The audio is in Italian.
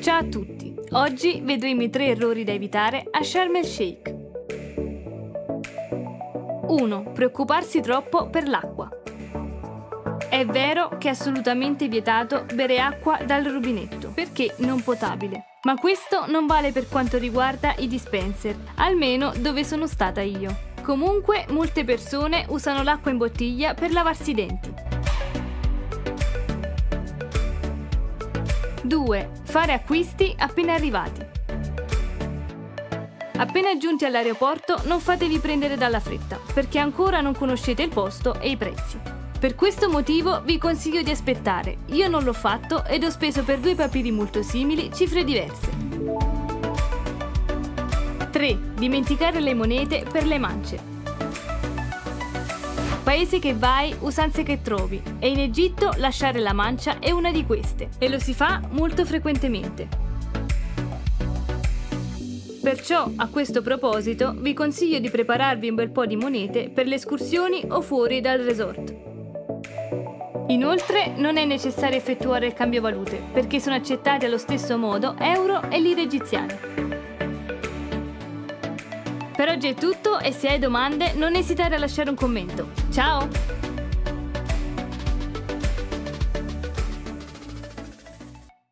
Ciao a tutti! Oggi vedremo i tre errori da evitare a Sharm el Sheikh. 1. Preoccuparsi troppo per l'acqua. È vero che è assolutamente vietato bere acqua dal rubinetto, perché non potabile. Ma questo non vale per quanto riguarda i dispenser, almeno dove sono stata io. Comunque, molte persone usano l'acqua in bottiglia per lavarsi i denti. 2. Fare acquisti appena arrivati. Appena giunti all'aeroporto non fatevi prendere dalla fretta, perché ancora non conoscete il posto e i prezzi. Per questo motivo vi consiglio di aspettare. Io non l'ho fatto ed ho speso per due papiri molto simili cifre diverse. 3. Dimenticare le monete per le mance. Paese che vai, usanze che trovi e in Egitto lasciare la mancia è una di queste e lo si fa molto frequentemente. Perciò, a questo proposito, vi consiglio di prepararvi un bel po' di monete per le escursioni o fuori dal resort. Inoltre, non è necessario effettuare il cambio valute, perché sono accettati allo stesso modo euro e lire egiziane. Per oggi è tutto e se hai domande non esitare a lasciare un commento. Ciao!